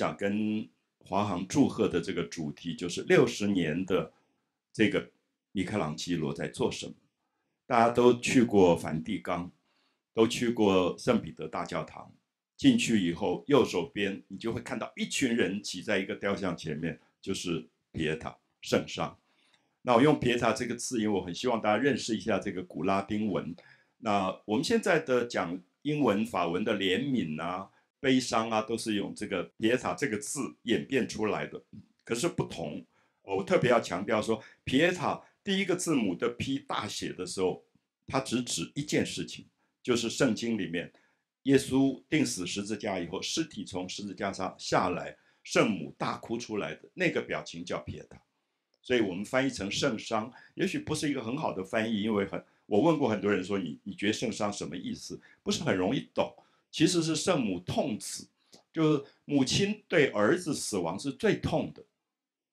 想跟华航祝贺的这个主题，就是六十年的这个米开朗基罗在做什么。大家都去过梵蒂冈，都去过圣彼得大教堂。进去以后，右手边你就会看到一群人挤在一个雕像前面，就是皮耶塔圣上。那我用皮耶塔这个字，因为我很希望大家认识一下这个古拉丁文。那我们现在的讲英文、法文的怜悯啊、悲伤啊，都是用这个皮耶塔这个字演变出来的。可是不同，我特别要强调说，皮耶塔第一个字母的 P 大写的时候，它只指一件事情，就是圣经里面。耶稣钉死十字架以后，尸体从十字架上下来，圣母大哭出来的那个表情叫撇塔，所以我们翻译成圣伤，也许不是一个很好的翻译，因为很我问过很多人说你你觉得圣伤什么意思？不是很容易懂，其实是圣母痛死，就是母亲对儿子死亡是最痛的，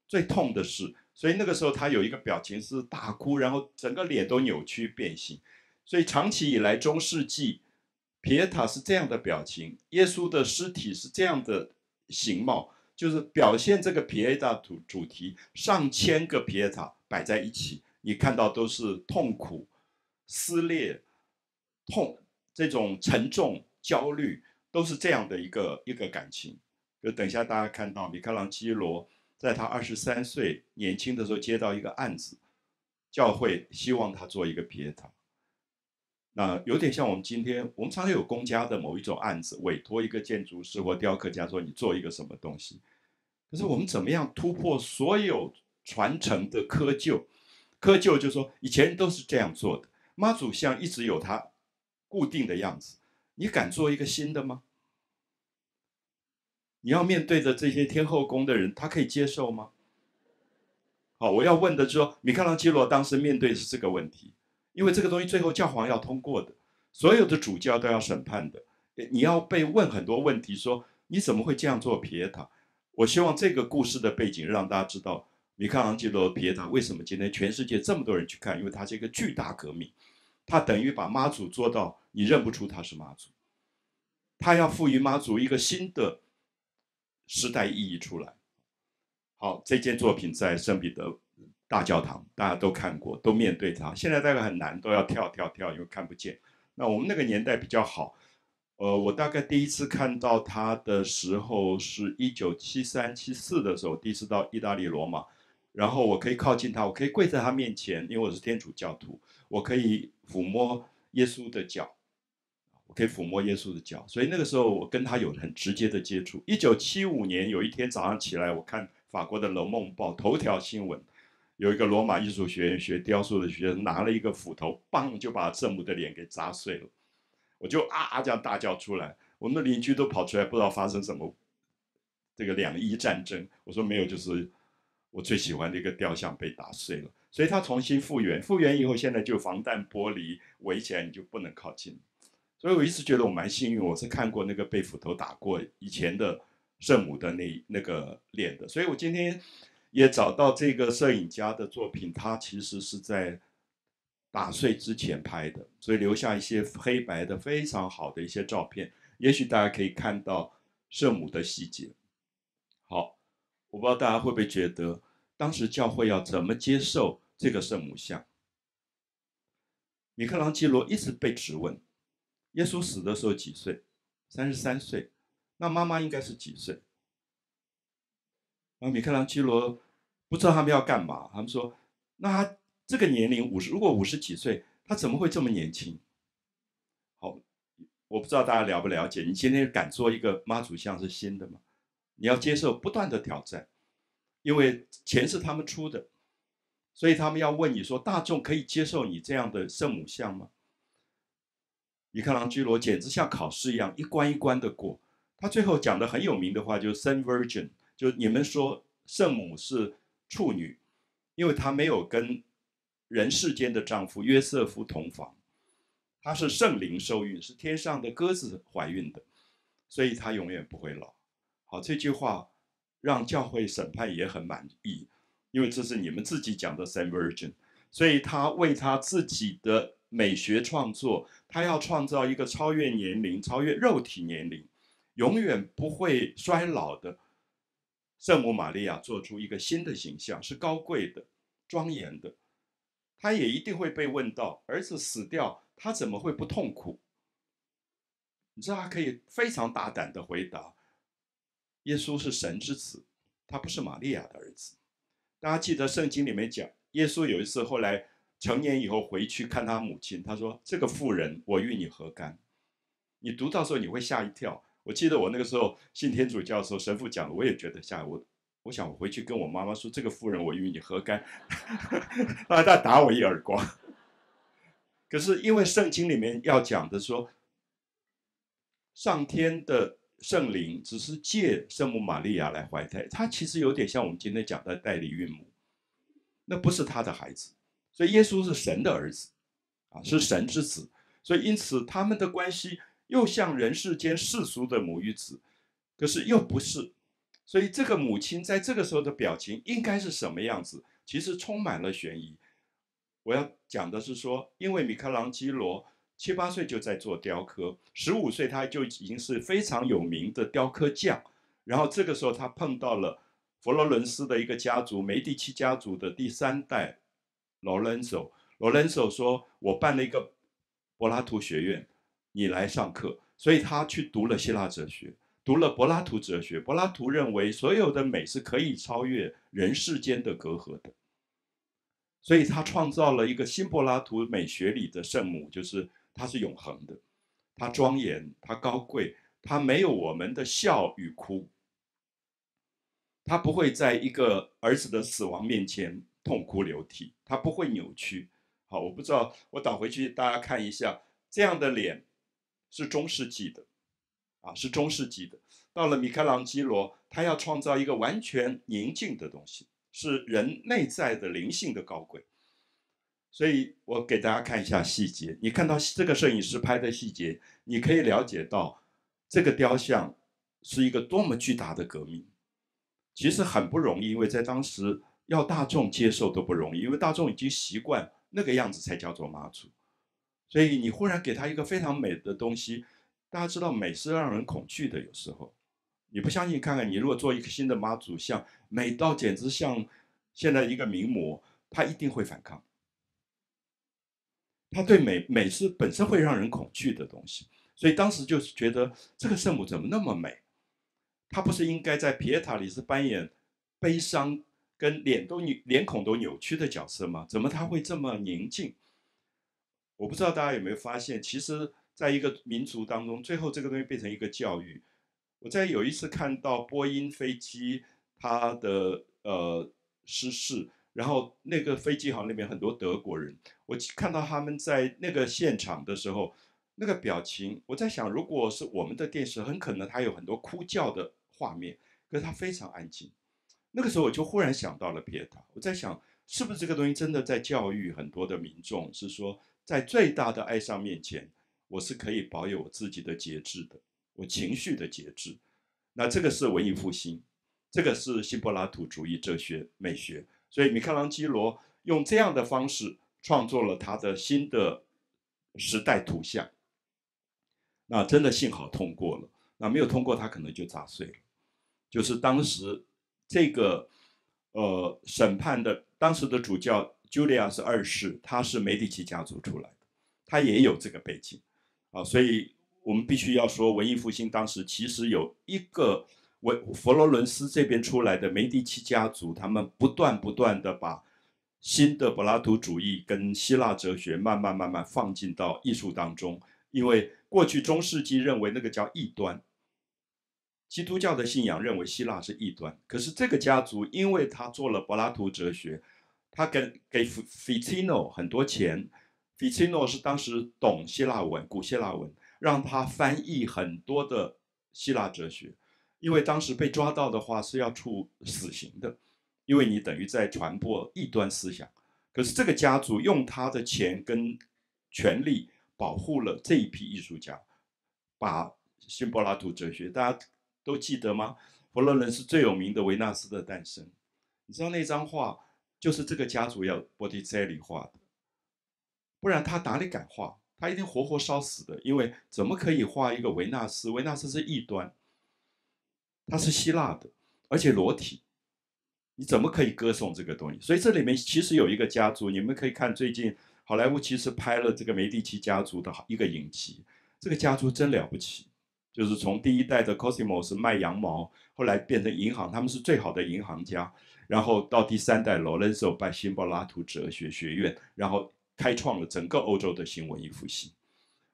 最痛的事，所以那个时候他有一个表情是大哭，然后整个脸都扭曲变形，所以长期以来中世纪。皮耶塔是这样的表情，耶稣的尸体是这样的形貌，就是表现这个皮耶塔主主题。上千个皮耶塔摆在一起，你看到都是痛苦、撕裂、痛这种沉重、焦虑，都是这样的一个一个感情。就等一下大家看到米开朗基罗在他二十三岁年轻的时候接到一个案子，教会希望他做一个皮耶塔。那有点像我们今天，我们常常有公家的某一种案子，委托一个建筑师或雕刻家说你做一个什么东西。可是我们怎么样突破所有传承的窠臼？窠臼就是说以前都是这样做的，妈祖像一直有它固定的样子，你敢做一个新的吗？你要面对着这些天后宫的人，他可以接受吗？好，我要问的是说，米开朗基罗当时面对是这个问题。因为这个东西最后教皇要通过的，所有的主教都要审判的，你要被问很多问题，说你怎么会这样做皮耶塔？我希望这个故事的背景让大家知道，米开朗基罗皮耶塔为什么今天全世界这么多人去看？因为它是一个巨大革命，他等于把妈祖做到你认不出他是妈祖，他要赋予妈祖一个新的时代意义出来。好，这件作品在圣彼得。大教堂大家都看过，都面对它。现在大概很难，都要跳跳跳，因为看不见。那我们那个年代比较好。呃，我大概第一次看到它的时候是一九七三七四的时候，第一次到意大利罗马，然后我可以靠近他，我可以跪在他面前，因为我是天主教徒，我可以抚摸耶稣的脚，我可以抚摸耶稣的脚。所以那个时候我跟他有很直接的接触。一九七五年有一天早上起来，我看法国的《龙梦报》头条新闻。有一个罗马艺术学院学雕塑的学生拿了一个斧头，棒就把圣母的脸给砸碎了，我就啊啊这样大叫出来，我们的邻居都跑出来，不知道发生什么，这个两伊战争，我说没有，就是我最喜欢的一个雕像被打碎了，所以他重新复原，复原以后现在就防弹玻璃围起来，你就不能靠近，所以我一直觉得我蛮幸运，我是看过那个被斧头打过以前的圣母的那那个脸的，所以我今天。也找到这个摄影家的作品，他其实是在打碎之前拍的，所以留下一些黑白的非常好的一些照片。也许大家可以看到圣母的细节。好，我不知道大家会不会觉得，当时教会要怎么接受这个圣母像？米开朗基罗一直被质问：耶稣死的时候几岁？三十三岁，那妈妈应该是几岁？然后米开朗基罗不知道他们要干嘛。他们说：“那他这个年龄五十，如果五十几岁，他怎么会这么年轻？”好，我不知道大家了不了解。你今天敢做一个妈祖像是新的吗？你要接受不断的挑战，因为钱是他们出的，所以他们要问你说：“大众可以接受你这样的圣母像吗？”米开朗基罗简直像考试一样，一关一关的过。他最后讲的很有名的话就是 “Saint Virgin”。就你们说圣母是处女，因为她没有跟人世间的丈夫约瑟夫同房，她是圣灵受孕，是天上的鸽子怀孕的，所以她永远不会老。好，这句话让教会审判也很满意，因为这是你们自己讲的 Saint Virgin，所以他为他自己的美学创作，他要创造一个超越年龄、超越肉体年龄，永远不会衰老的。圣母玛利亚做出一个新的形象，是高贵的、庄严的。他也一定会被问到：儿子死掉，他怎么会不痛苦？你知道，他可以非常大胆的回答：耶稣是神之子，他不是玛利亚的儿子。大家记得圣经里面讲，耶稣有一次后来成年以后回去看他母亲，他说：“这个妇人，我与你何干？”你读到时候你会吓一跳。我记得我那个时候信天主教的时候，神父讲，我也觉得吓我。我想我回去跟我妈妈说，这个妇人我与你何干？啊，他打我一耳光。可是因为圣经里面要讲的说，上天的圣灵只是借圣母玛利亚来怀胎，他其实有点像我们今天讲的代理孕母，那不是他的孩子。所以耶稣是神的儿子，啊，是神之子。所以因此他们的关系。又像人世间世俗的母与子，可是又不是，所以这个母亲在这个时候的表情应该是什么样子？其实充满了悬疑。我要讲的是说，因为米开朗基罗七八岁就在做雕刻，十五岁他就已经是非常有名的雕刻匠。然后这个时候他碰到了佛罗伦斯的一个家族梅第奇家族的第三代罗伦索。罗伦索说：“我办了一个柏拉图学院。”你来上课，所以他去读了希腊哲学，读了柏拉图哲学。柏拉图认为所有的美是可以超越人世间的隔阂的，所以他创造了一个新柏拉图美学里的圣母，就是它是永恒的，它庄严，它高贵，它没有我们的笑与哭，它不会在一个儿子的死亡面前痛哭流涕，它不会扭曲。好，我不知道，我倒回去大家看一下这样的脸。是中世纪的，啊，是中世纪的。到了米开朗基罗，他要创造一个完全宁静的东西，是人内在的灵性的高贵。所以我给大家看一下细节，你看到这个摄影师拍的细节，你可以了解到这个雕像是一个多么巨大的革命。其实很不容易，因为在当时要大众接受都不容易，因为大众已经习惯那个样子才叫做妈祖。所以你忽然给他一个非常美的东西，大家知道美是让人恐惧的。有时候你不相信，看看你如果做一个新的妈祖像，美到简直像现在一个名模，他一定会反抗。他对美美是本身会让人恐惧的东西，所以当时就是觉得这个圣母怎么那么美？她不是应该在皮耶塔里是扮演悲伤跟脸都扭脸孔都扭曲的角色吗？怎么她会这么宁静？我不知道大家有没有发现，其实在一个民族当中，最后这个东西变成一个教育。我在有一次看到波音飞机它的呃失事，然后那个飞机行里面很多德国人，我看到他们在那个现场的时候，那个表情，我在想，如果是我们的电视，很可能它有很多哭叫的画面，可是它非常安静。那个时候我就忽然想到了皮塔，我在想，是不是这个东西真的在教育很多的民众，是说。在最大的哀伤面前，我是可以保有我自己的节制的，我情绪的节制。那这个是文艺复兴，这个是新柏拉图主义哲学美学。所以米开朗基罗用这样的方式创作了他的新的时代图像。那真的幸好通过了，那没有通过他可能就砸碎了。就是当时这个呃审判的当时的主教。Julius 二世，他是梅第奇家族出来的，他也有这个背景，啊，所以我们必须要说，文艺复兴当时其实有一个文佛罗伦斯这边出来的梅第奇家族，他们不断不断的把新的柏拉图主义跟希腊哲学慢慢慢慢放进到艺术当中，因为过去中世纪认为那个叫异端，基督教的信仰认为希腊是异端，可是这个家族因为他做了柏拉图哲学。他给给 Ficino 很多钱，Ficino 是当时懂希腊文、古希腊文，让他翻译很多的希腊哲学，因为当时被抓到的话是要处死刑的，因为你等于在传播异端思想。可是这个家族用他的钱跟权力保护了这一批艺术家，把新柏拉图哲学，大家都记得吗？佛罗伦斯最有名的维纳斯的诞生，你知道那张画？就是这个家族要波提切利画的，不然他哪里敢画？他一定活活烧死的。因为怎么可以画一个维纳斯？维纳斯是异端，他是希腊的，而且裸体，你怎么可以歌颂这个东西？所以这里面其实有一个家族，你们可以看最近好莱坞其实拍了这个梅第奇家族的一个影集，这个家族真了不起，就是从第一代的 Cosimo 是卖羊毛，后来变成银行，他们是最好的银行家，然后到第三代 Lorenzo 拜辛波拉图哲学学院，然后开创了整个欧洲的新文艺复兴。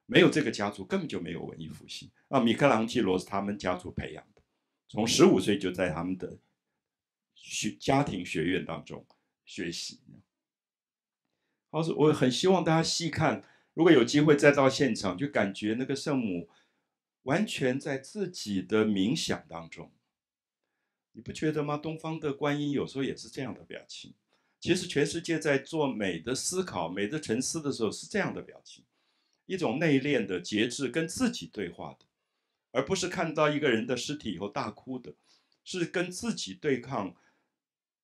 没有这个家族，根本就没有文艺复兴。啊，米开朗基罗是他们家族培养，从十五岁就在他们的学家庭学院当中学习。好，我很希望大家细看，如果有机会再到现场，就感觉那个圣母完全在自己的冥想当中。你不觉得吗？东方的观音有时候也是这样的表情。其实全世界在做美的思考、美的沉思的时候是这样的表情。一种内敛的节制，跟自己对话的，而不是看到一个人的尸体以后大哭的，是跟自己对抗，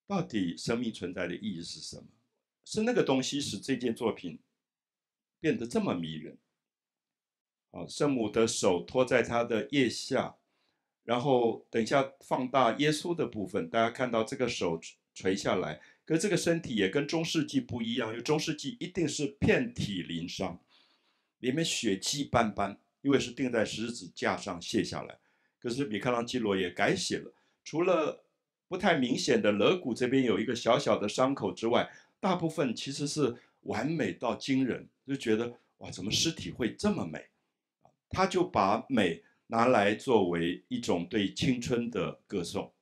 到底生命存在的意义是什么？是那个东西使这件作品变得这么迷人。啊，圣母的手托在他的腋下，然后等一下放大耶稣的部分，大家看到这个手垂下来，可这个身体也跟中世纪不一样，因为中世纪一定是遍体鳞伤。里面血迹斑斑，因为是钉在十字架上卸下来。可是米开朗基罗也改写了，除了不太明显的肋骨这边有一个小小的伤口之外，大部分其实是完美到惊人，就觉得哇，怎么尸体会这么美？他就把美拿来作为一种对青春的歌颂。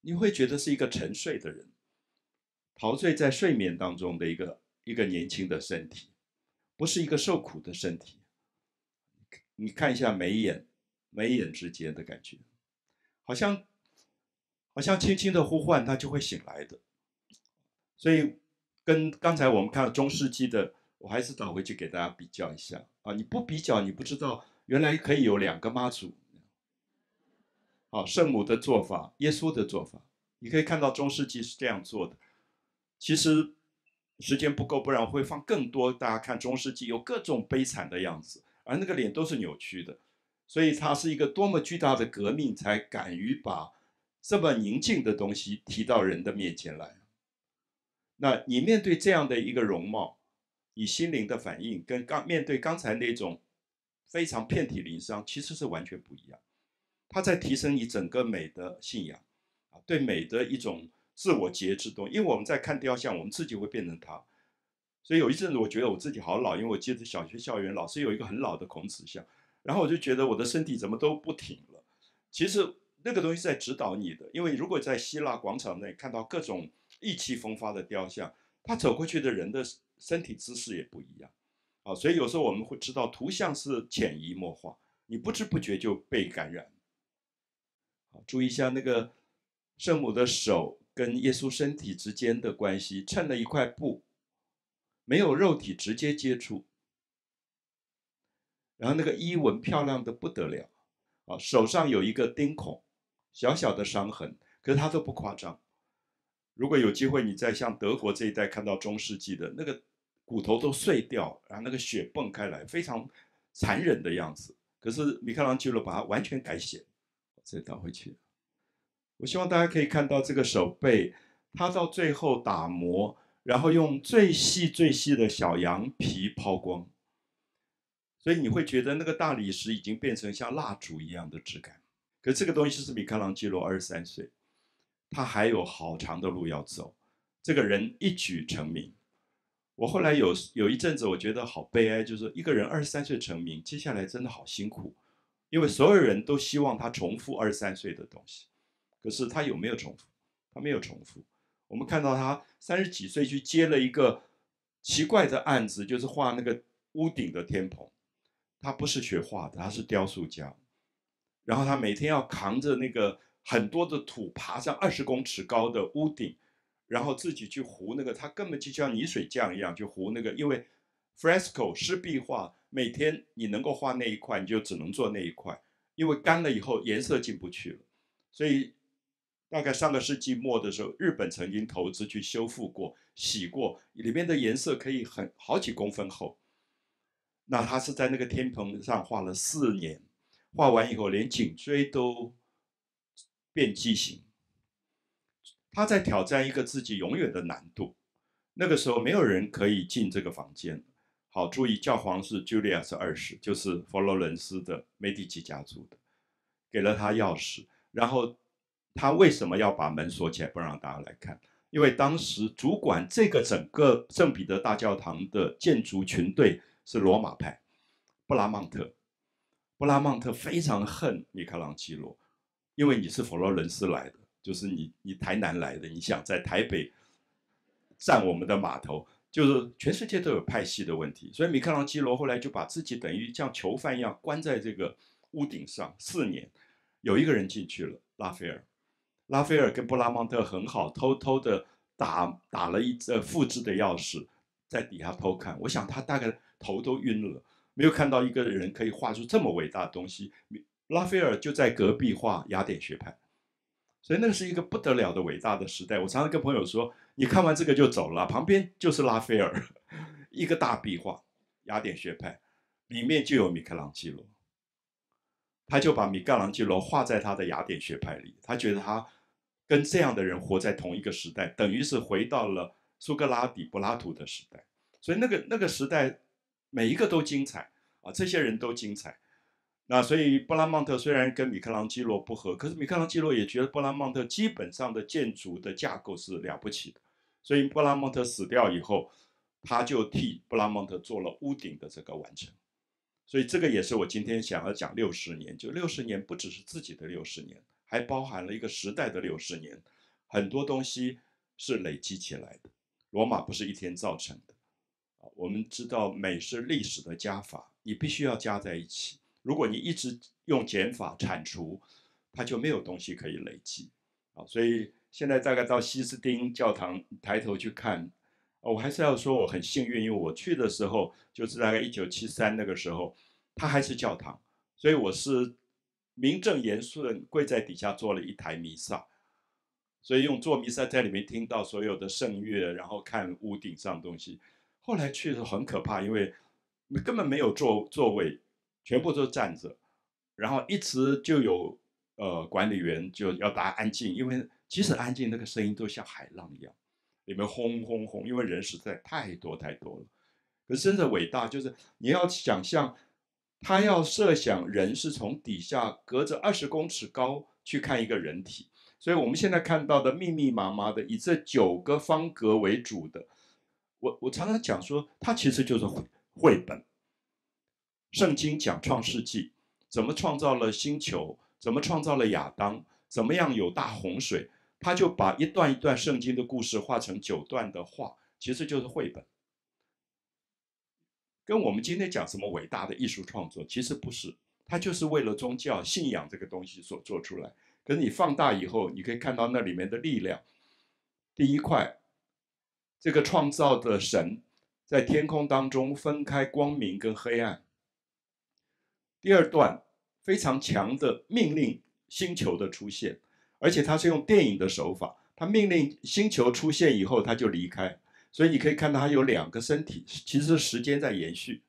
你会觉得是一个沉睡的人，陶醉在睡眠当中的一个一个年轻的身体。不是一个受苦的身体，你看一下眉眼，眉眼之间的感觉，好像，好像轻轻的呼唤，他就会醒来的。所以跟刚才我们看中世纪的，我还是倒回去给大家比较一下啊！你不比较，你不知道原来可以有两个妈祖。好，圣母的做法，耶稣的做法，你可以看到中世纪是这样做的。其实。时间不够，不然会放更多。大家看中世纪有各种悲惨的样子，而那个脸都是扭曲的，所以它是一个多么巨大的革命，才敢于把这么宁静的东西提到人的面前来。那你面对这样的一个容貌，你心灵的反应跟刚面对刚才那种非常遍体鳞伤，其实是完全不一样。它在提升你整个美的信仰啊，对美的一种。自我节制动，因为我们在看雕像，我们自己会变成他。所以有一阵子，我觉得我自己好老，因为我记得小学校园老师有一个很老的孔子像，然后我就觉得我的身体怎么都不挺了。其实那个东西在指导你的，因为如果在希腊广场内看到各种意气风发的雕像，他走过去的人的身体姿势也不一样。啊，所以有时候我们会知道图像是潜移默化，你不知不觉就被感染。好，注意一下那个圣母的手。跟耶稣身体之间的关系，衬了一块布，没有肉体直接接触，然后那个衣纹漂亮的不得了，啊，手上有一个钉孔，小小的伤痕，可是它都不夸张。如果有机会，你在像德国这一带看到中世纪的那个骨头都碎掉，然后那个血蹦开来，非常残忍的样子。可是米开朗基罗把它完全改写，再倒回去。我希望大家可以看到这个手背，它到最后打磨，然后用最细最细的小羊皮抛光，所以你会觉得那个大理石已经变成像蜡烛一样的质感。可这个东西是米开朗基罗二十三岁，他还有好长的路要走。这个人一举成名，我后来有有一阵子我觉得好悲哀，就是一个人二十三岁成名，接下来真的好辛苦，因为所有人都希望他重复二十三岁的东西。可是他有没有重复？他没有重复。我们看到他三十几岁去接了一个奇怪的案子，就是画那个屋顶的天棚。他不是学画的，他是雕塑家。然后他每天要扛着那个很多的土，爬上二十公尺高的屋顶，然后自己去糊那个。他根本就像泥水匠一样去糊那个，因为 fresco 湿壁画，每天你能够画那一块，你就只能做那一块，因为干了以后颜色进不去了，所以。大概上个世纪末的时候，日本曾经投资去修复过、洗过，里面的颜色可以很好几公分厚。那他是在那个天棚上画了四年，画完以后连颈椎都变畸形，他在挑战一个自己永远的难度。那个时候没有人可以进这个房间。好，注意，教皇是 Julius 二世，就是佛罗伦斯的梅第奇家族的，给了他钥匙。然后他为什么要把门锁起来，不让大家来看？因为当时主管这个整个圣彼得大教堂的建筑群队是罗马派，布拉曼特。布拉曼特非常恨米开朗基罗，因为你是佛罗伦斯来的，就是你你台南来的，你想在台北占我们的码头，就是全世界都有派系的问题。所以米开朗基罗后来就把自己等于像囚犯一样关在这个屋顶上四年。有一个人进去了，拉斐尔。拉斐尔跟布拉曼特很好，偷偷的打打了一呃复制的钥匙，在底下偷看。我想他大概头都晕了，没有看到一个人可以画出这么伟大的东西。拉斐尔就在隔壁画雅典学派，所以那是一个不得了的伟大的时代。我常常跟朋友说，你看完这个就走了，旁边就是拉斐尔 一个大壁画，雅典学派里面就有米开朗基罗，他就把米开朗基罗画在他的雅典学派里，他觉得他。跟这样的人活在同一个时代，等于是回到了苏格拉底、柏拉图的时代。所以那个那个时代，每一个都精彩啊，这些人都精彩。那所以布拉曼特虽然跟米开朗基罗不合，可是米开朗基罗也觉得布拉曼特基本上的建筑的架构是了不起的。所以布拉曼特死掉以后，他就替布拉曼特做了屋顶的这个完成。所以这个也是我今天想要讲六十年，就六十年不只是自己的六十年。还包含了一个时代的六十年，很多东西是累积起来的。罗马不是一天造成的啊！我们知道美是历史的加法，你必须要加在一起。如果你一直用减法铲除，它就没有东西可以累积啊！所以现在大概到西斯丁教堂抬头去看，我还是要说我很幸运，因为我去的时候就是大概一九七三那个时候，它还是教堂，所以我是。名正言顺跪在底下做了一台弥撒，所以用做弥撒在里面听到所有的圣乐，然后看屋顶上东西。后来去的很可怕，因为根本没有座座位，全部都站着，然后一直就有呃管理员就要大家安静，因为即使安静，那个声音都像海浪一样，里面轰轰轰，因为人实在太多太多了。可是真的伟大，就是你要想象。他要设想人是从底下隔着二十公尺高去看一个人体，所以我们现在看到的密密麻麻的以这九个方格为主的，我我常常讲说，它其实就是绘绘本。圣经讲创世纪，怎么创造了星球，怎么创造了亚当，怎么样有大洪水，他就把一段一段圣经的故事画成九段的画，其实就是绘本。跟我们今天讲什么伟大的艺术创作，其实不是，它就是为了宗教信仰这个东西所做出来。可是你放大以后，你可以看到那里面的力量。第一块，这个创造的神在天空当中分开光明跟黑暗。第二段，非常强的命令星球的出现，而且他是用电影的手法，他命令星球出现以后，他就离开。所以你可以看到它有两个身体，其实时间在延续，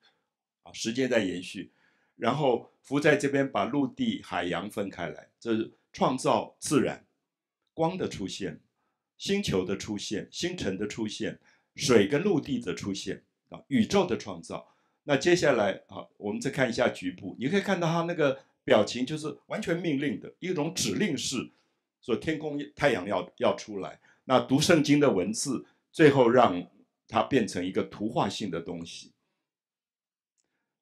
啊，时间在延续，然后浮在这边把陆地、海洋分开来，这是创造自然，光的出现，星球的出现，星辰的出现，水跟陆地的出现，啊，宇宙的创造。那接下来啊，我们再看一下局部，你可以看到它那个表情就是完全命令的一种指令式，说天空太阳要要出来，那读圣经的文字。最后让它变成一个图画性的东西。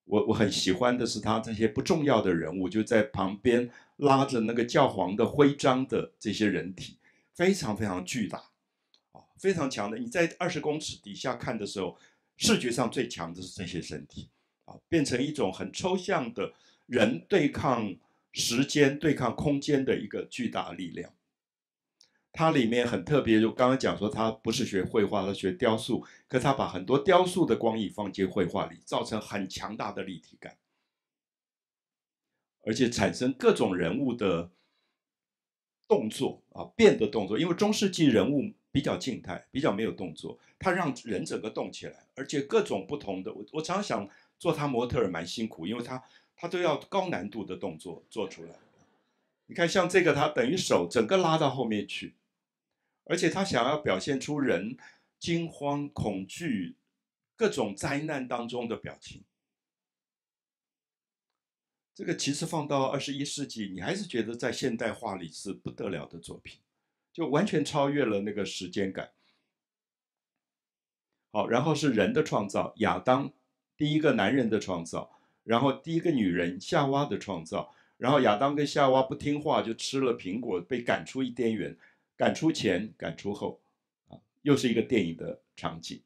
我我很喜欢的是他这些不重要的人物就在旁边拉着那个教皇的徽章的这些人体，非常非常巨大，啊，非常强的。你在二十公尺底下看的时候，视觉上最强的是这些身体，啊，变成一种很抽象的人对抗时间、对抗空间的一个巨大力量。它里面很特别，就刚刚讲说，他不是学绘画，他学雕塑，可他把很多雕塑的光影放进绘画里，造成很强大的立体感，而且产生各种人物的动作啊，变的动作。因为中世纪人物比较静态，比较没有动作，他让人整个动起来，而且各种不同的。我我常想做他模特儿蛮辛苦，因为他他都要高难度的动作做出来。你看，像这个，他等于手整个拉到后面去，而且他想要表现出人惊慌、恐惧、各种灾难当中的表情。这个其实放到二十一世纪，你还是觉得在现代化里是不得了的作品，就完全超越了那个时间感。好，然后是人的创造，亚当第一个男人的创造，然后第一个女人夏娃的创造。然后亚当跟夏娃不听话，就吃了苹果，被赶出伊甸园，赶出前，赶出后，啊，又是一个电影的场景，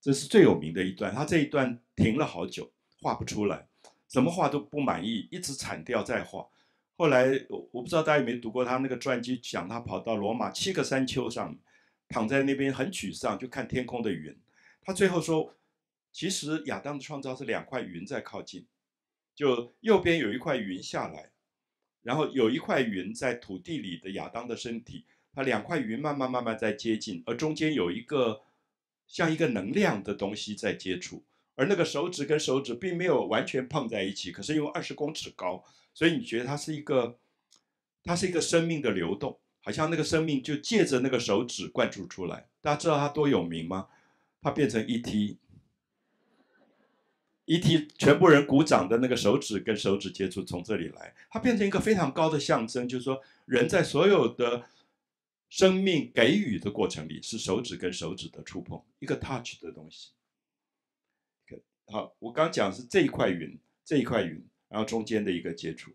这是最有名的一段。他这一段停了好久，画不出来，怎么画都不满意，一直铲掉再画。后来我我不知道大家有没有读过他那个传记，讲他跑到罗马七个山丘上，躺在那边很沮丧，就看天空的云。他最后说，其实亚当的创造是两块云在靠近。就右边有一块云下来，然后有一块云在土地里的亚当的身体，它两块云慢慢慢慢在接近，而中间有一个像一个能量的东西在接触，而那个手指跟手指并没有完全碰在一起，可是因为二十公尺高，所以你觉得它是一个，它是一个生命的流动，好像那个生命就借着那个手指灌注出来。大家知道它多有名吗？它变成一体。一提全部人鼓掌的那个手指跟手指接触从这里来，它变成一个非常高的象征，就是说人在所有的生命给予的过程里，是手指跟手指的触碰，一个 touch 的东西。好，我刚讲是这一块云，这一块云，然后中间的一个接触。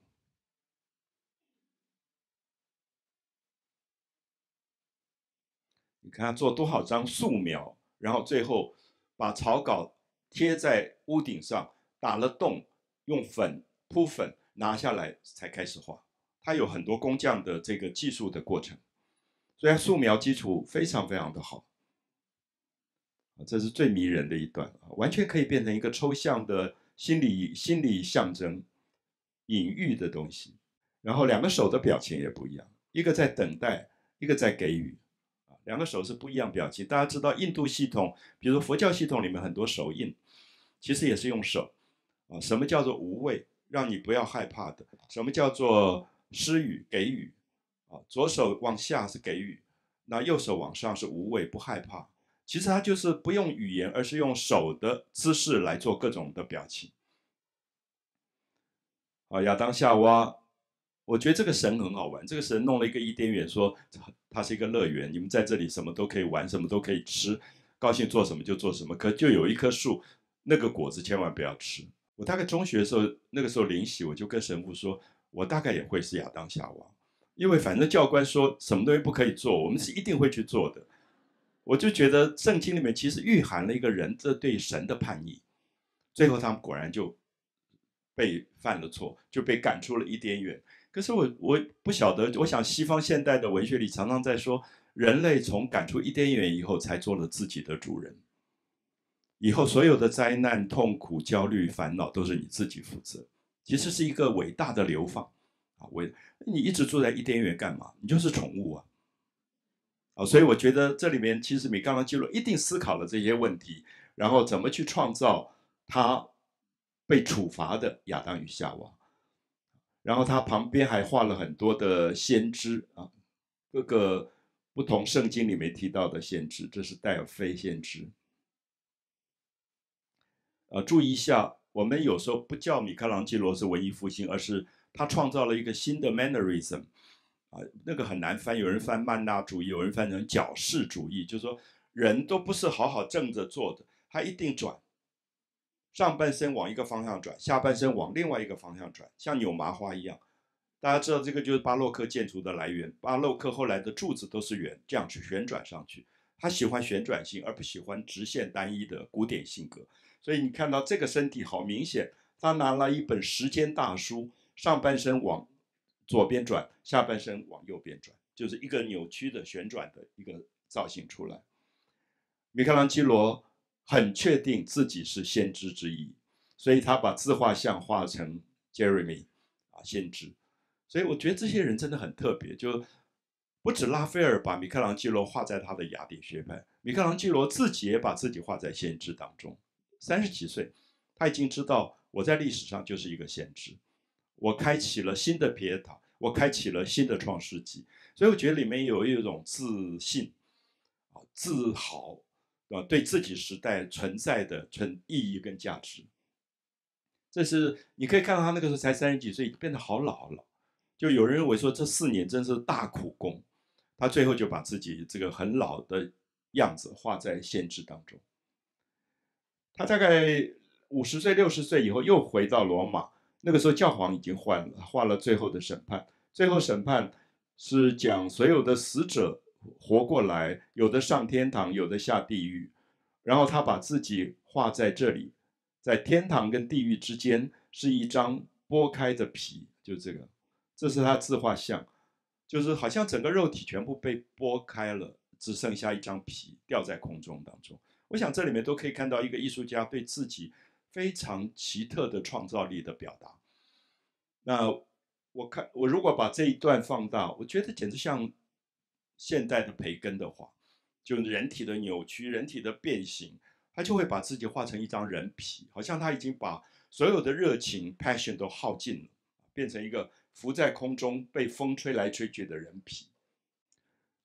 你看做多少张素描，然后最后把草稿。贴在屋顶上，打了洞，用粉铺粉，拿下来才开始画。它有很多工匠的这个技术的过程，所以素描基础非常非常的好。这是最迷人的一段完全可以变成一个抽象的心理心理象征、隐喻的东西。然后两个手的表情也不一样，一个在等待，一个在给予。啊两个手是不一样表情，大家知道印度系统，比如佛教系统里面很多手印，其实也是用手啊。什么叫做无畏，让你不要害怕的？什么叫做施予给予啊？左手往下是给予，那右手往上是无畏不害怕。其实它就是不用语言，而是用手的姿势来做各种的表情。啊，亚当夏娃。我觉得这个神很好玩。这个神弄了一个伊甸园，说它是一个乐园，你们在这里什么都可以玩，什么都可以吃，高兴做什么就做什么。可就有一棵树，那个果子千万不要吃。我大概中学的时候，那个时候灵洗，我就跟神父说，我大概也会是亚当夏娃，因为反正教官说什么东西不可以做，我们是一定会去做的。我就觉得圣经里面其实蕴含了一个人这对神的叛逆，最后他们果然就被犯了错，就被赶出了伊甸园。可是我我不晓得，我想西方现代的文学里常常在说，人类从赶出伊甸园以后，才做了自己的主人。以后所有的灾难、痛苦、焦虑、烦恼都是你自己负责。其实是一个伟大的流放啊！伟，你一直住在伊甸园干嘛？你就是宠物啊！啊，所以我觉得这里面其实米开朗基罗一定思考了这些问题，然后怎么去创造他被处罚的亚当与夏娃。然后他旁边还画了很多的先知啊，各个不同圣经里面提到的先知，这是戴尔菲先知。呃，注意一下，我们有时候不叫米开朗基罗是文艺复兴，而是他创造了一个新的 mannerism 啊，那个很难翻，有人翻曼纳主义，有人翻成矫饰主义，就是说人都不是好好正着坐的，他一定转。上半身往一个方向转，下半身往另外一个方向转，像扭麻花一样。大家知道这个就是巴洛克建筑的来源。巴洛克后来的柱子都是圆，这样去旋转上去。他喜欢旋转性，而不喜欢直线单一的古典性格。所以你看到这个身体好明显，他拿了一本时间大书，上半身往左边转，下半身往右边转，就是一个扭曲的旋转的一个造型出来。米开朗基罗。很确定自己是先知之一，所以他把自画像画成 Jeremy 啊，先知。所以我觉得这些人真的很特别，就不止拉斐尔把米开朗基罗画在他的雅典学派，米开朗基罗自己也把自己画在先知当中。三十几岁，他已经知道我在历史上就是一个先知，我开启了新的皮耶塔，我开启了新的创世纪。所以我觉得里面有一种自信啊，自豪啊，对自己时代存在的存意义跟价值。这是你可以看到他那个时候才三十几岁，变得好老了。就有人认为说这四年真是大苦功，他最后就把自己这个很老的样子画在先知当中。他大概五十岁、六十岁以后又回到罗马，那个时候教皇已经换了，画了最后的审判。最后审判是讲所有的死者活过来，有的上天堂，有的下地狱，然后他把自己画在这里，在天堂跟地狱之间是一张剥开的皮，就这个，这是他自画像，就是好像整个肉体全部被剥开了，只剩下一张皮吊在空中当中。我想这里面都可以看到一个艺术家对自己非常奇特的创造力的表达。那我看我如果把这一段放大，我觉得简直像现代的培根的画，就人体的扭曲、人体的变形，他就会把自己画成一张人皮，好像他已经把所有的热情 passion 都耗尽了，变成一个浮在空中被风吹来吹去的人皮。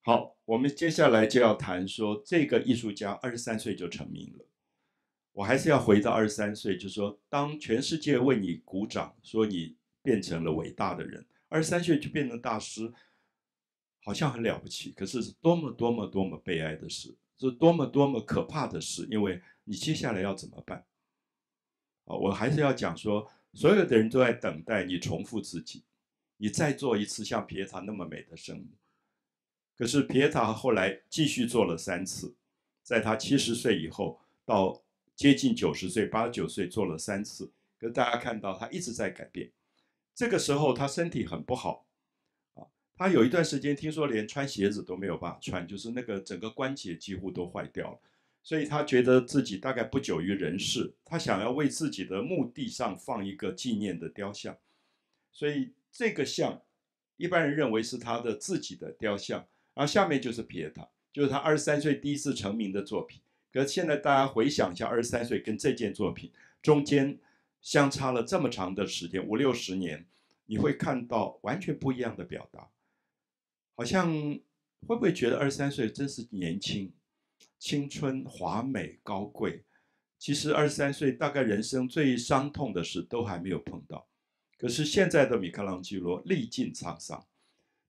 好，我们接下来就要谈说这个艺术家二十三岁就成名了。我还是要回到二十三岁，就说，当全世界为你鼓掌，说你变成了伟大的人，二十三岁就变成大师，好像很了不起。可是多么多么多么悲哀的事，是多么多么可怕的事，因为你接下来要怎么办？啊，我还是要讲说，所有的人都在等待你重复自己，你再做一次像皮耶塔那么美的生母。可是皮耶塔后来继续做了三次，在他七十岁以后到接近九十岁，八十九岁做了三次。可是大家看到他一直在改变。这个时候他身体很不好啊，他有一段时间听说连穿鞋子都没有办法穿，就是那个整个关节几乎都坏掉了。所以他觉得自己大概不久于人世，他想要为自己的墓地上放一个纪念的雕像。所以这个像一般人认为是他的自己的雕像。然后下面就是皮耶塔，就是他二十三岁第一次成名的作品。可是现在大家回想一下，二十三岁跟这件作品中间相差了这么长的时间，五六十年，你会看到完全不一样的表达。好像会不会觉得二十三岁真是年轻、青春、华美、高贵？其实二十三岁大概人生最伤痛的事都还没有碰到。可是现在的米开朗基罗历尽沧桑。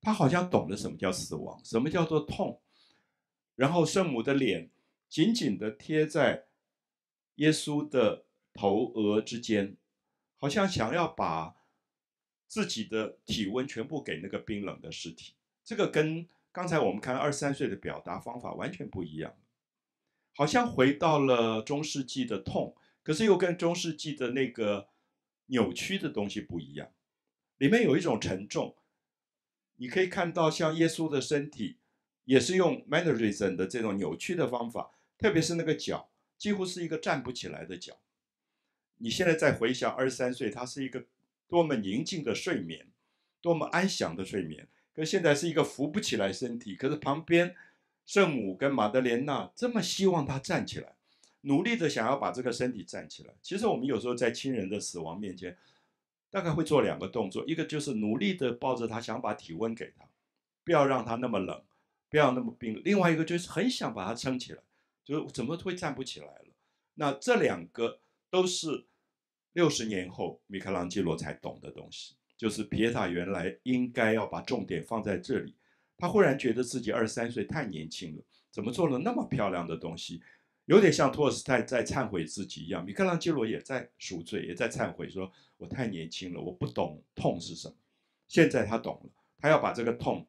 他好像懂得什么叫死亡，什么叫做痛，然后圣母的脸紧紧地贴在耶稣的头额之间，好像想要把自己的体温全部给那个冰冷的尸体。这个跟刚才我们看二三岁的表达方法完全不一样，好像回到了中世纪的痛，可是又跟中世纪的那个扭曲的东西不一样，里面有一种沉重。你可以看到，像耶稣的身体，也是用 mannerism 的这种扭曲的方法，特别是那个脚，几乎是一个站不起来的脚。你现在再回想二十三岁，他是一个多么宁静的睡眠，多么安详的睡眠，可现在是一个扶不起来身体。可是旁边圣母跟玛德莲娜这么希望他站起来，努力的想要把这个身体站起来。其实我们有时候在亲人的死亡面前。大概会做两个动作，一个就是努力的抱着他，想把体温给他，不要让他那么冷，不要那么冰；另外一个就是很想把他撑起来，就是怎么会站不起来了？那这两个都是六十年后米开朗基罗才懂的东西，就是皮耶塔原来应该要把重点放在这里。他忽然觉得自己二十三岁太年轻了，怎么做了那么漂亮的东西？有点像托尔斯泰在忏悔自己一样，米开朗基罗也在赎罪，也在忏悔，说我太年轻了，我不懂痛是什么。现在他懂了，他要把这个痛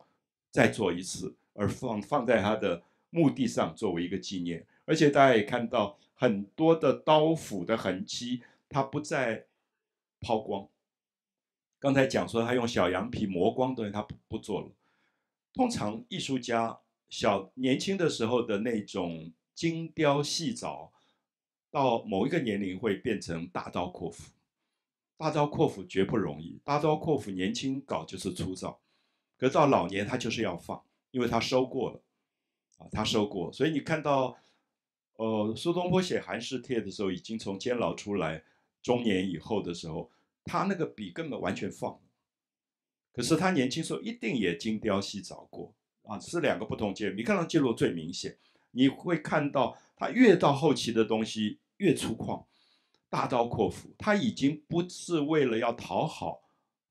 再做一次，而放放在他的墓地上作为一个纪念。而且大家也看到很多的刀斧的痕迹，它不再抛光。刚才讲说他用小羊皮磨光东西，他不不做了。通常艺术家小年轻的时候的那种。精雕细凿，到某一个年龄会变成大刀阔斧。大刀阔斧绝不容易，大刀阔斧年轻搞就是粗糙，可到老年他就是要放，因为他收过了，啊，他收过。所以你看到，呃，苏东坡写《寒食帖》的时候，已经从监牢出来，中年以后的时候，他那个笔根本完全放。可是他年轻时候一定也精雕细凿过啊，是两个不同阶。米开朗基罗最明显，你会看到他越到后期的东西越粗犷，大刀阔斧，他已经不是为了要讨好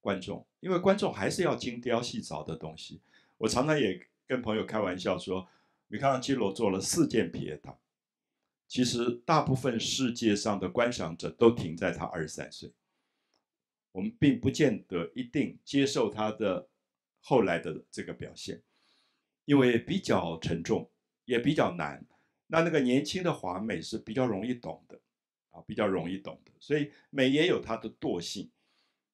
观众，因为观众还是要精雕细凿的东西。我常常也跟朋友开玩笑说，米开朗基罗做了四件皮耶塔，其实大部分世界上的观赏者都停在他二十三岁。我们并不见得一定接受他的后来的这个表现，因为比较沉重，也比较难。那那个年轻的华美是比较容易懂的，啊，比较容易懂的。所以美也有它的惰性，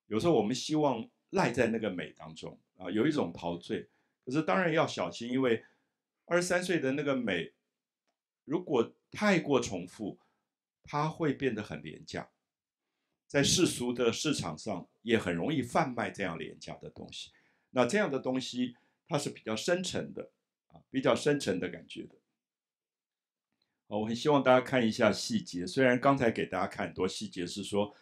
有时候我们希望赖在那个美当中啊，有一种陶醉。可是当然要小心，因为二十三岁的那个美，如果太过重复，它会变得很廉价。在世俗的市场上，也很容易贩卖这样廉价的东西。那这样的东西，它是比较深沉的，啊，比较深沉的感觉的。我很希望大家看一下细节。虽然刚才给大家看很多细节，是说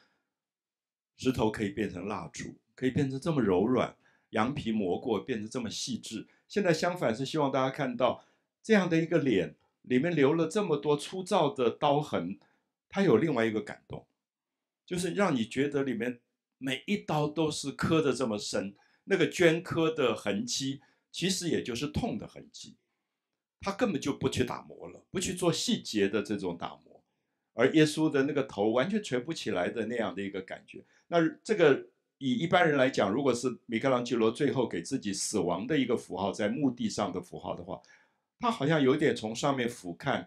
石头可以变成蜡烛，可以变成这么柔软；羊皮磨过变成这么细致。现在相反是希望大家看到这样的一个脸，里面留了这么多粗糙的刀痕，它有另外一个感动。就是让你觉得里面每一刀都是刻的这么深，那个镌刻的痕迹，其实也就是痛的痕迹。他根本就不去打磨了，不去做细节的这种打磨，而耶稣的那个头完全垂不起来的那样的一个感觉。那这个以一般人来讲，如果是米开朗基罗最后给自己死亡的一个符号，在墓地上的符号的话，他好像有点从上面俯瞰，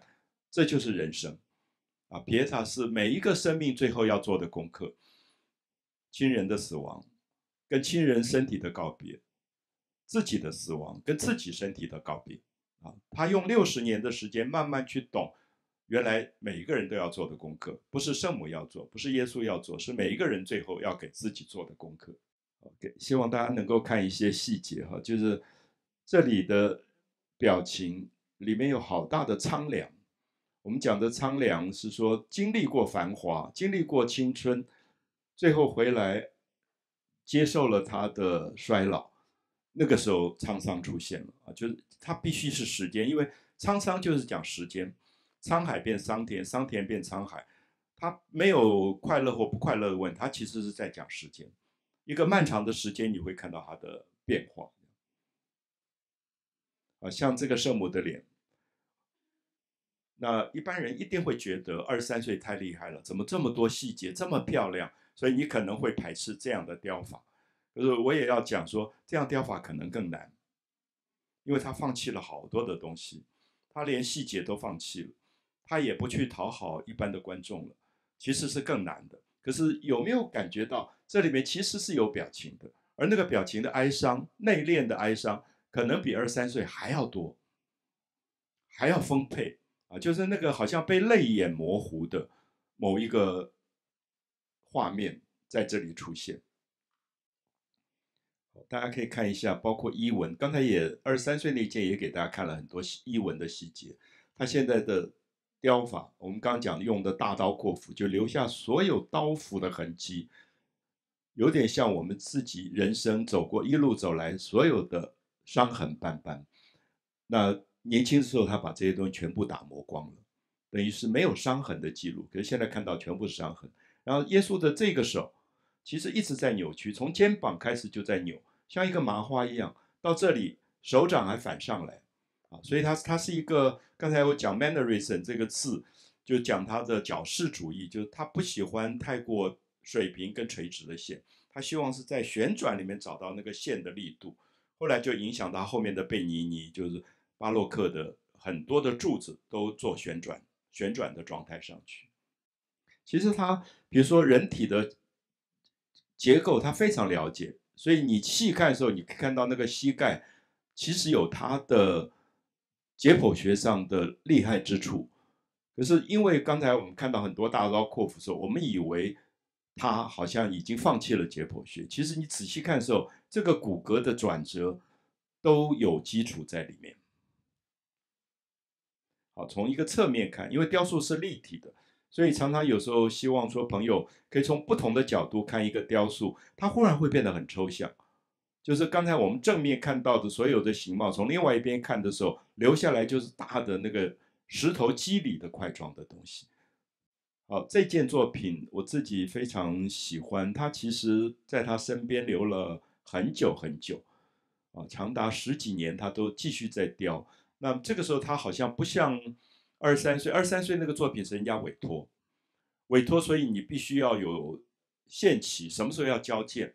这就是人生。啊，皮耶塔是每一个生命最后要做的功课：亲人的死亡，跟亲人身体的告别；自己的死亡，跟自己身体的告别。啊，他用六十年的时间慢慢去懂，原来每一个人都要做的功课，不是圣母要做，不是耶稣要做，是每一个人最后要给自己做的功课。OK，希望大家能够看一些细节哈，就是这里的表情里面有好大的苍凉。我们讲的苍凉是说经历过繁华，经历过青春，最后回来接受了他的衰老，那个时候沧桑出现了啊，就是它必须是时间，因为沧桑就是讲时间，沧海变桑田，桑田变沧海，他没有快乐或不快乐的问他，其实是在讲时间，一个漫长的时间你会看到它的变化，啊，像这个圣母的脸。那一般人一定会觉得二十三岁太厉害了，怎么这么多细节，这么漂亮？所以你可能会排斥这样的雕法。可是我也要讲说，这样雕法可能更难，因为他放弃了好多的东西，他连细节都放弃了，他也不去讨好一般的观众了，其实是更难的。可是有没有感觉到这里面其实是有表情的，而那个表情的哀伤、内敛的哀伤，可能比二十三岁还要多，还要丰沛。啊，就是那个好像被泪眼模糊的某一个画面在这里出现，大家可以看一下，包括伊文，刚才也二十三岁那件也给大家看了很多伊文的细节。他现在的雕法，我们刚讲用的大刀阔斧，就留下所有刀斧的痕迹，有点像我们自己人生走过一路走来所有的伤痕斑斑。那。年轻的时候，他把这些东西全部打磨光了，等于是没有伤痕的记录。可是现在看到全部是伤痕。然后耶稣的这个手，其实一直在扭曲，从肩膀开始就在扭，像一个麻花一样。到这里，手掌还反上来，啊，所以他他是一个。刚才我讲 mannerism 这个字，就讲他的矫饰主义，就是他不喜欢太过水平跟垂直的线，他希望是在旋转里面找到那个线的力度。后来就影响到后面的贝尼尼，就是。巴洛克的很多的柱子都做旋转，旋转的状态上去。其实他，比如说人体的结构，他非常了解，所以你细看的时候，你可以看到那个膝盖其实有它的解剖学上的厉害之处。可是因为刚才我们看到很多大刀阔斧的时候，我们以为他好像已经放弃了解剖学。其实你仔细看的时候，这个骨骼的转折都有基础在里面。好，从一个侧面看，因为雕塑是立体的，所以常常有时候希望说朋友可以从不同的角度看一个雕塑，它忽然会变得很抽象。就是刚才我们正面看到的所有的形貌，从另外一边看的时候，留下来就是大的那个石头肌理的块状的东西。好，这件作品我自己非常喜欢，他其实在他身边留了很久很久，啊，长达十几年，他都继续在雕。那这个时候他好像不像二三岁，二三岁那个作品是人家委托，委托，所以你必须要有限期，什么时候要交件。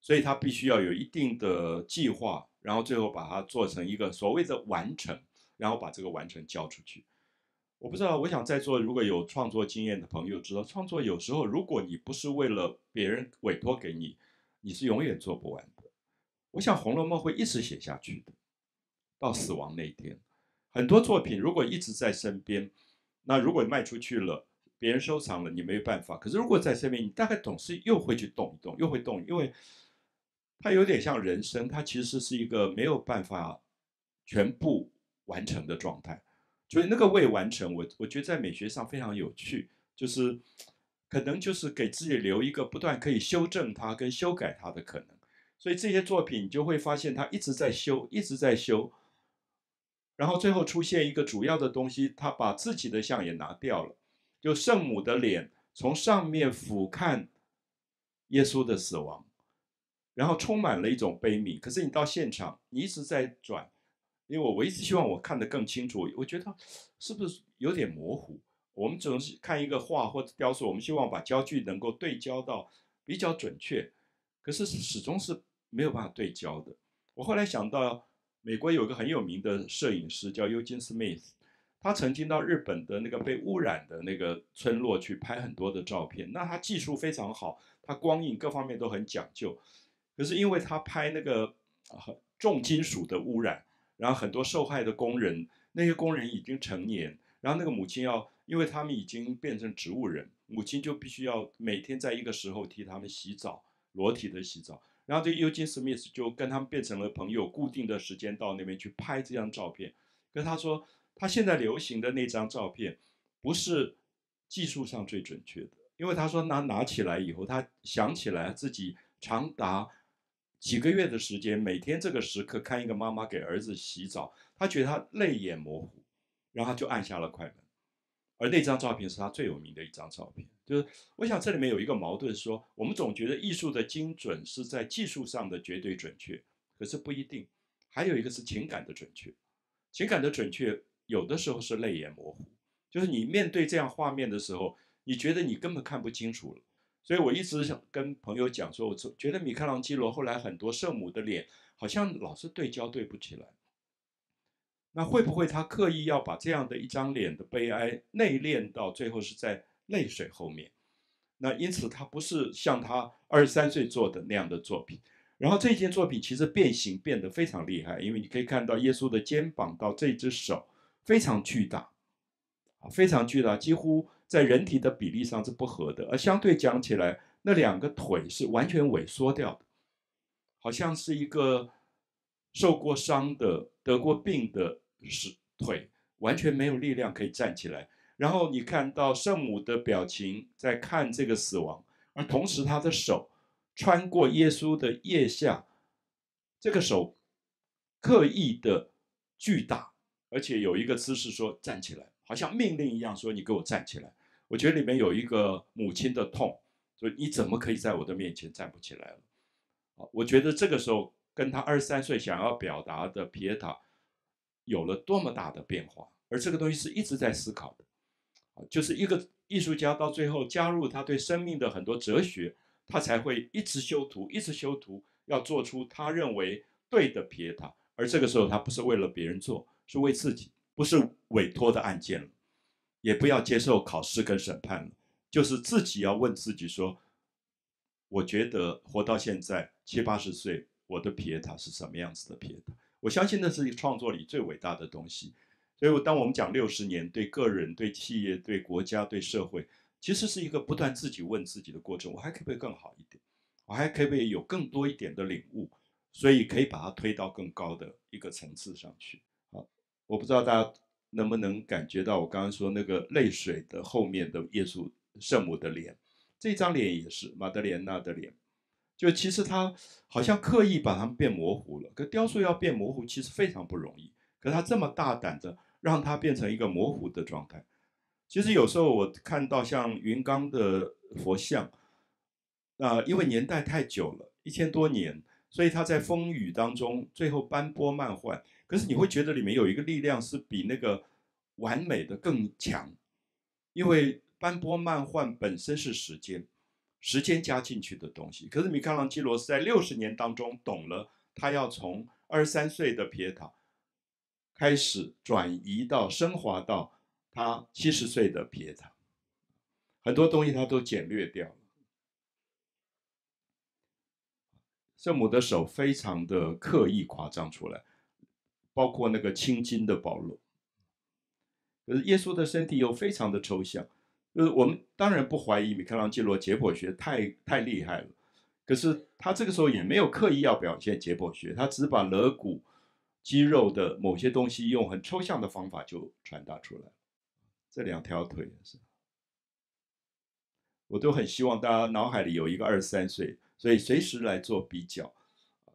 所以他必须要有一定的计划，然后最后把它做成一个所谓的完成，然后把这个完成交出去。我不知道，我想在座如果有创作经验的朋友知道，创作有时候如果你不是为了别人委托给你，你是永远做不完的。我想《红楼梦》会一直写下去的，到死亡那一天。很多作品如果一直在身边，那如果卖出去了，别人收藏了，你没办法。可是如果在身边，你大概总是又会去动一动，又会动，因为。它有点像人生，它其实是一个没有办法全部完成的状态，所以那个未完成，我我觉得在美学上非常有趣，就是可能就是给自己留一个不断可以修正它跟修改它的可能，所以这些作品你就会发现它一直在修，一直在修，然后最后出现一个主要的东西，他把自己的像也拿掉了，就圣母的脸从上面俯瞰耶稣的死亡。然后充满了一种悲悯，可是你到现场，你一直在转，因为我我一直希望我看得更清楚，我觉得是不是有点模糊？我们总是看一个画或者雕塑，我们希望把焦距能够对焦到比较准确，可是始终是没有办法对焦的。我后来想到，美国有个很有名的摄影师叫 Eugene Smith，他曾经到日本的那个被污染的那个村落去拍很多的照片，那他技术非常好，他光影各方面都很讲究。可是因为他拍那个重金属的污染，然后很多受害的工人，那些工人已经成年，然后那个母亲要，因为他们已经变成植物人，母亲就必须要每天在一个时候替他们洗澡，裸体的洗澡。然后这 Eugene Smith 就跟他们变成了朋友，固定的时间到那边去拍这张照片。跟他说，他现在流行的那张照片不是技术上最准确的，因为他说拿拿起来以后，他想起来自己长达。几个月的时间，每天这个时刻看一个妈妈给儿子洗澡，他觉得他泪眼模糊，然后就按下了快门。而那张照片是他最有名的一张照片。就是我想这里面有一个矛盾，说我们总觉得艺术的精准是在技术上的绝对准确，可是不一定。还有一个是情感的准确，情感的准确有的时候是泪眼模糊，就是你面对这样画面的时候，你觉得你根本看不清楚了。所以我一直想跟朋友讲说，我觉得米开朗基罗后来很多圣母的脸好像老是对焦对不起来。那会不会他刻意要把这样的一张脸的悲哀内敛到最后是在泪水后面？那因此他不是像他二十三岁做的那样的作品。然后这件作品其实变形变得非常厉害，因为你可以看到耶稣的肩膀到这只手非常巨大，啊，非常巨大，几乎。在人体的比例上是不合的，而相对讲起来，那两个腿是完全萎缩掉的，好像是一个受过伤的、得过病的是腿，完全没有力量可以站起来。然后你看到圣母的表情在看这个死亡，而同时她的手穿过耶稣的腋下，这个手刻意的巨大，而且有一个姿势说站起来，好像命令一样说你给我站起来。我觉得里面有一个母亲的痛，所以你怎么可以在我的面前站不起来了？好，我觉得这个时候跟他二十三岁想要表达的皮耶塔有了多么大的变化，而这个东西是一直在思考的，就是一个艺术家到最后加入他对生命的很多哲学，他才会一直修图，一直修图，要做出他认为对的皮耶塔，而这个时候他不是为了别人做，是为自己，不是委托的案件了。也不要接受考试跟审判了，就是自己要问自己说：我觉得活到现在七八十岁，我的皮耶塔是什么样子的皮耶塔？我相信那是创作里最伟大的东西。所以，当我们讲六十年，对个人、对企业、对国家、对社会，其实是一个不断自己问自己的过程。我还可不可以更好一点？我还可不可以有更多一点的领悟？所以可以把它推到更高的一个层次上去。好，我不知道大家。能不能感觉到我刚刚说那个泪水的后面的耶稣圣母的脸？这张脸也是马德莲娜的脸，就其实他好像刻意把它们变模糊了。可雕塑要变模糊，其实非常不容易。可他这么大胆的让它变成一个模糊的状态。其实有时候我看到像云冈的佛像，啊，因为年代太久了，一千多年，所以它在风雨当中最后斑驳漫幻。可是你会觉得里面有一个力量是比那个完美的更强，因为斑驳漫幻本身是时间。时间加进去的东西，可是米开朗基罗是在六十年当中懂了，他要从二十三岁的皮耶塔开始转移到升华到他七十岁的皮耶塔，很多东西他都简略掉了。圣母的手非常的刻意夸张出来，包括那个青筋的保罗，可是耶稣的身体又非常的抽象。就是我们当然不怀疑米开朗基罗解剖学太太厉害了，可是他这个时候也没有刻意要表现解剖学，他只把肋骨、肌肉的某些东西用很抽象的方法就传达出来。这两条腿是，我都很希望大家脑海里有一个二十三岁，所以随时来做比较，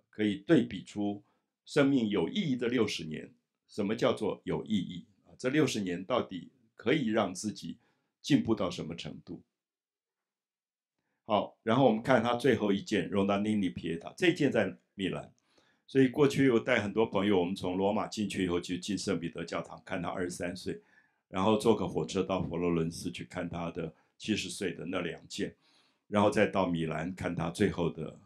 可以对比出生命有意义的六十年。什么叫做有意义啊？这六十年到底可以让自己？进步到什么程度？好，然后我们看他最后一件 r o n a n i n i Pieta，这件在米兰，所以过去有带很多朋友，我们从罗马进去以后就进圣彼得教堂看他二十三岁，然后坐个火车到佛罗伦斯去看他的七十岁的那两件，然后再到米兰看他最后的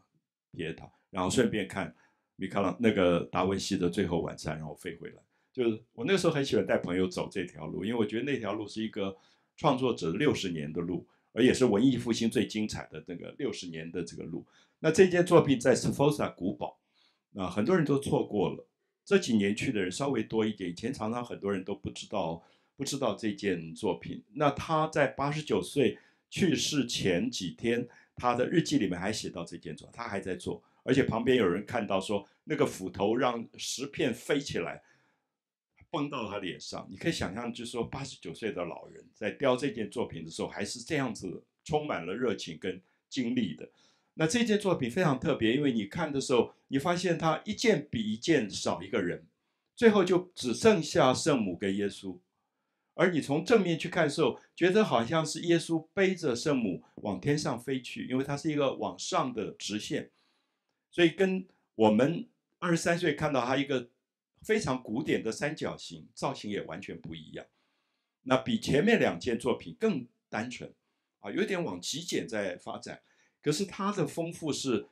皮塔，然后顺便看米开朗那个达文西的最后晚餐，然后飞回来。就是我那个时候很喜欢带朋友走这条路，因为我觉得那条路是一个。创作者六十年的路，而也是文艺复兴最精彩的那个六十年的这个路。那这件作品在 Sforza 古堡，那很多人都错过了。这几年去的人稍微多一点，以前常常很多人都不知道不知道这件作品。那他在八十九岁去世前几天，他的日记里面还写到这件作，他还在做，而且旁边有人看到说那个斧头让石片飞起来。崩到他脸上，你可以想象，就是说八十九岁的老人在雕这件作品的时候，还是这样子充满了热情跟精力的。那这件作品非常特别，因为你看的时候，你发现他一件比一件少一个人，最后就只剩下圣母跟耶稣。而你从正面去看的时候，觉得好像是耶稣背着圣母往天上飞去，因为它是一个往上的直线，所以跟我们二十三岁看到他一个。非常古典的三角形造型也完全不一样，那比前面两件作品更单纯啊，有点往极简在发展。可是它的丰富是，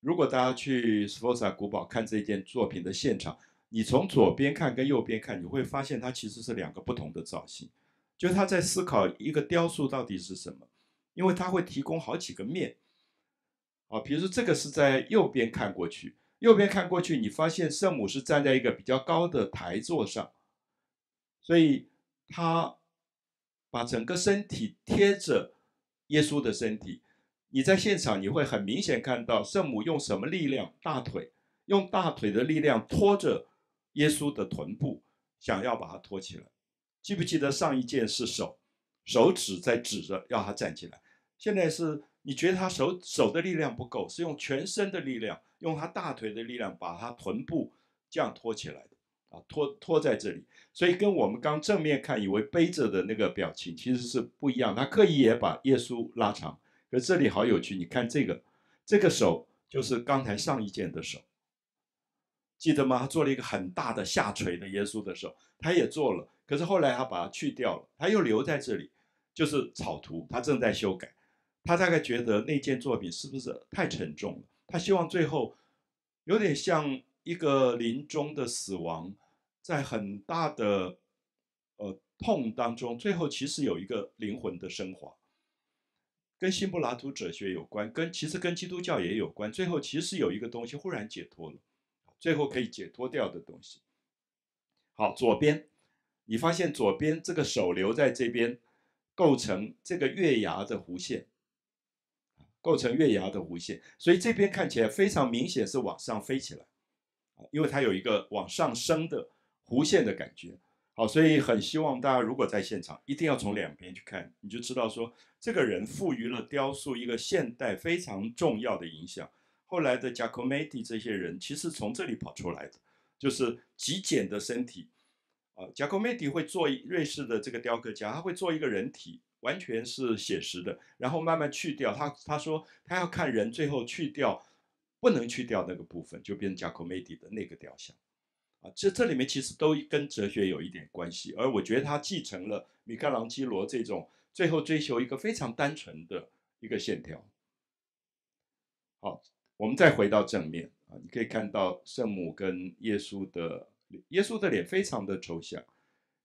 如果大家去斯佛萨古堡看这件作品的现场，你从左边看跟右边看，你会发现它其实是两个不同的造型。就他在思考一个雕塑到底是什么，因为它会提供好几个面啊，比如说这个是在右边看过去。右边看过去，你发现圣母是站在一个比较高的台座上，所以他把整个身体贴着耶稣的身体。你在现场你会很明显看到圣母用什么力量？大腿用大腿的力量拖着耶稣的臀部，想要把它拖起来。记不记得上一件是手，手指在指着要他站起来。现在是你觉得他手手的力量不够，是用全身的力量。用他大腿的力量把他臀部这样托起来的啊，托托在这里，所以跟我们刚正面看以为背着的那个表情其实是不一样。他刻意也把耶稣拉长，可这里好有趣，你看这个，这个手就是刚才上一件的手，记得吗？他做了一个很大的下垂的耶稣的手，他也做了，可是后来他把它去掉了，他又留在这里，就是草图，他正在修改，他大概觉得那件作品是不是太沉重了？他希望最后有点像一个临终的死亡，在很大的呃痛当中，最后其实有一个灵魂的升华，跟新柏拉图哲学有关，跟其实跟基督教也有关。最后其实有一个东西忽然解脱了，最后可以解脱掉的东西。好，左边你发现左边这个手留在这边，构成这个月牙的弧线。构成月牙的弧线，所以这边看起来非常明显是往上飞起来，因为它有一个往上升的弧线的感觉。好，所以很希望大家如果在现场，一定要从两边去看，你就知道说这个人赋予了雕塑一个现代非常重要的影响。后来的 Giacometti 这些人其实从这里跑出来的，就是极简的身体。啊，Giacometti 会做瑞士的这个雕刻家，他会做一个人体，完全是写实的，然后慢慢去掉。他他说他要看人最后去掉不能去掉那个部分，就变成 Giacometti 的那个雕像。啊，这这里面其实都跟哲学有一点关系，而我觉得他继承了米开朗基罗这种最后追求一个非常单纯的一个线条。好，我们再回到正面啊，你可以看到圣母跟耶稣的。耶稣的脸非常的抽象，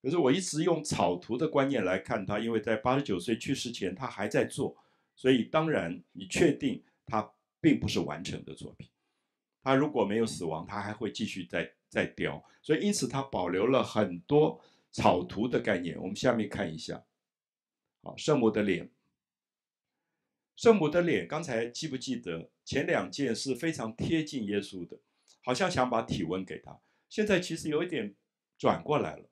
可是我一直用草图的观念来看他，因为在八十九岁去世前他还在做，所以当然你确定他并不是完成的作品。他如果没有死亡，他还会继续在在雕，所以因此他保留了很多草图的概念。我们下面看一下，好，圣母的脸，圣母的脸，刚才记不记得前两件是非常贴近耶稣的，好像想把体温给他。现在其实有一点转过来了，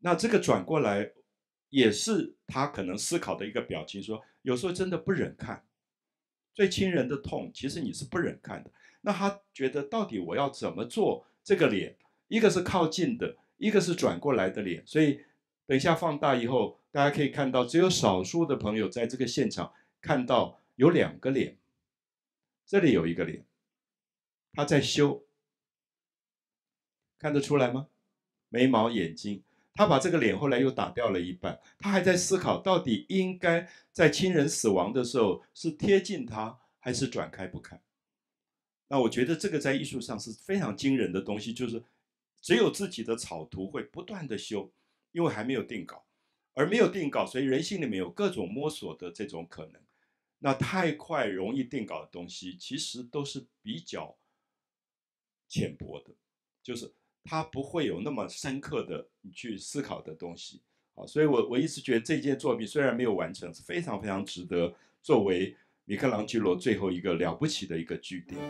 那这个转过来也是他可能思考的一个表情，说有时候真的不忍看，最亲人的痛，其实你是不忍看的。那他觉得到底我要怎么做这个脸？一个是靠近的，一个是转过来的脸。所以等一下放大以后，大家可以看到，只有少数的朋友在这个现场看到有两个脸，这里有一个脸，他在修。看得出来吗？眉毛、眼睛，他把这个脸后来又打掉了一半。他还在思考，到底应该在亲人死亡的时候是贴近他，还是转开不看？那我觉得这个在艺术上是非常惊人的东西，就是只有自己的草图会不断的修，因为还没有定稿，而没有定稿，所以人性里面有各种摸索的这种可能。那太快容易定稿的东西，其实都是比较浅薄的，就是。他不会有那么深刻的你去思考的东西，好，所以我我一直觉得这件作品虽然没有完成，是非常非常值得作为米开朗基罗最后一个了不起的一个句点。